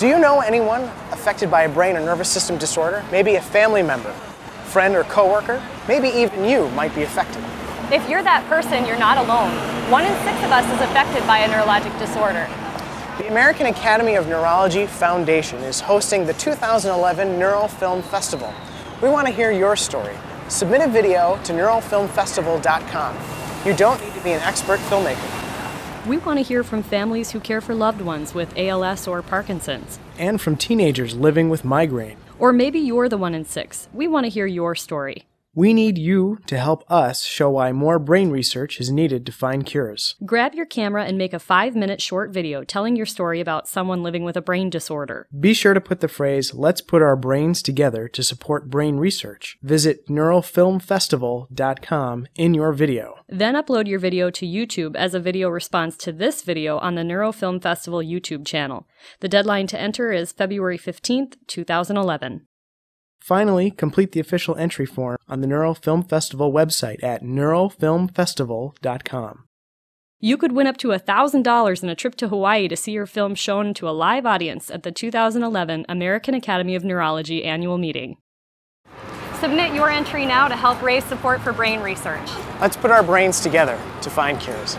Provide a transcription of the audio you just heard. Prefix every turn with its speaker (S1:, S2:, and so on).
S1: Do you know anyone affected by a brain or nervous system disorder? Maybe a family member, friend, or coworker? Maybe even you might be affected.
S2: If you're that person, you're not alone. One in six of us is affected by a neurologic disorder.
S1: The American Academy of Neurology Foundation is hosting the 2011 Neuro Film Festival. We want to hear your story. Submit a video to neurofilmfestival.com. You don't need to be an expert filmmaker.
S2: We want to hear from families who care for loved ones with ALS or Parkinson's.
S1: And from teenagers living with migraine.
S2: Or maybe you're the one in six. We want to hear your story.
S1: We need you to help us show why more brain research is needed to find cures.
S2: Grab your camera and make a five minute short video telling your story about someone living with a brain disorder.
S1: Be sure to put the phrase, let's put our brains together to support brain research. Visit neurofilmfestival.com in your video.
S2: Then upload your video to YouTube as a video response to this video on the Neurofilm Festival YouTube channel. The deadline to enter is February 15th, 2011.
S1: Finally, complete the official entry form on the Neuro Film Festival website at neurofilmfestival.com.
S2: You could win up to $1,000 in a trip to Hawaii to see your film shown to a live audience at the 2011 American Academy of Neurology annual meeting. Submit your entry now to help raise support for brain research.
S1: Let's put our brains together to find cures.